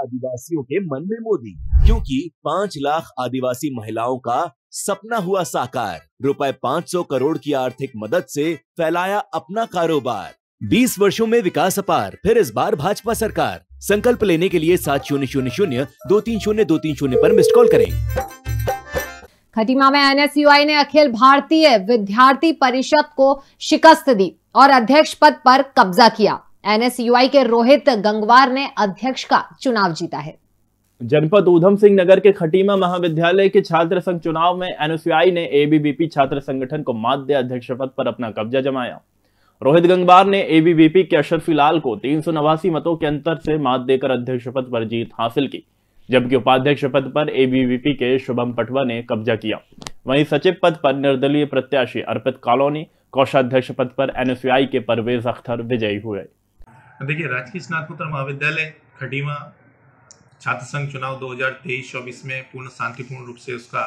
आदिवासियों के मन में मोदी। क्योंकि पाँच लाख आदिवासी महिलाओं का सपना हुआ साकार। रुपए 500 करोड़ की आर्थिक मदद से फैलाया अपना कारोबार। 20 वर्षों में विकास अपार, फिर इस बार भाजपा सरकार। संकल्प लेने के लिए सात शून्य शून्य शून्य, दो तीन शून्य, दो तीन शून्य आरोप मिस्ड कॉल करें। खटीमा में एनएसयूआई ने अखिल भारतीय विद्यार्थी परिषद को शिकस्त दी और अध्यक्ष पद पर कब्जा किया। एनएसयूआई के रोहित गंगवार ने अध्यक्ष का चुनाव जीता है। जनपद ऊधम सिंह नगर के खटीमा महाविद्यालय के छात्र संघ चुनाव में एनएसयूआई ने एबीवीपी छात्र संगठन को दे अध्यक्ष पद पर अपना कब्जा जमाया। रोहित गंगवार ने एबीवीपी के अशरफी लाल को तीन सौ नवासी मतों के अंतर से मात देकर अध्यक्ष पद पर जीत हासिल की, जबकि उपाध्यक्ष पद पर एबीवीपी के शुभम पटवा ने कब्जा किया। वहीं सचिव पद पर निर्दलीय प्रत्याशी अर्पित कॉलोनी, कोषाध्यक्ष पद पर एनएसयूआई के परवेज अख्तर विजयी हुए। देखिए राजकीय स्नातकोत्तर महाविद्यालय, खटीमा छात्र संघ चुनाव 2023-24 में पूर्ण शांतिपूर्ण रूप से उसका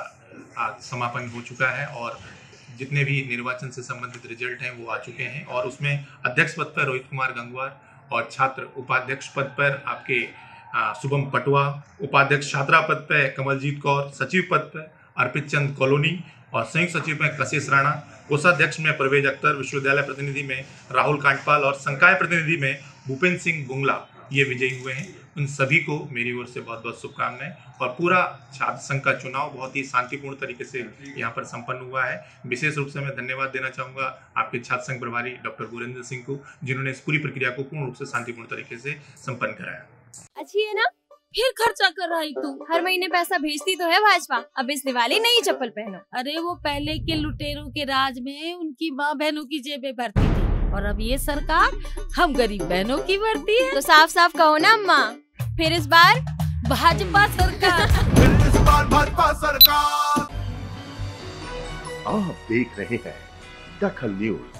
समापन हो चुका है और जितने भी निर्वाचन से संबंधित रिज़ल्ट हैं वो आ चुके हैं और उसमें अध्यक्ष पद पर रोहित कुमार गंगवार और छात्र उपाध्यक्ष पद पर आपके शुभम पटवा, उपाध्यक्ष छात्रा पद पर कमलजीत कौर, सचिव पद पर अर्पित चंद कॉलोनी और संयुक्त सचिव में कशिश राणा, कोषाध्यक्ष में परवेज अख्तर, विश्वविद्यालय प्रतिनिधि में राहुल कांटपाल और संकाय प्रतिनिधि में भूपेंद्र सिंह गुंगला ये विजयी हुए हैं। उन सभी को मेरी ओर से बहुत बहुत शुभकामनाएँ और पूरा छात्र संघ का चुनाव बहुत ही शांतिपूर्ण तरीके से यहाँ पर संपन्न हुआ है। विशेष रूप से मैं धन्यवाद देना चाहूँगा आपके छात्र संघ प्रभारी डॉक्टर गुरेंद्र सिंह को, जिन्होंने इस पूरी प्रक्रिया को पूर्ण रूप से शांतिपूर्ण तरीके से संपन्न कराया। अच्छी है ना? फिर खर्चा कर रही तू। हर महीने पैसा भेजती तो है भाजपा। अब इस दिवाली नई चप्पल पहनो। अरे वो पहले के लुटेरों के राज में उनकी माँ बहनों की जेबें भरती थी। और अब ये सरकार हम गरीब बहनों की भरती है। तो साफ़ साफ़ कहो ना अम्मा। फिर इस बार भाजपा सरकार। फिर इस बार भाजपा सरकार। आप देख रहे हैं दखल न्यूज़।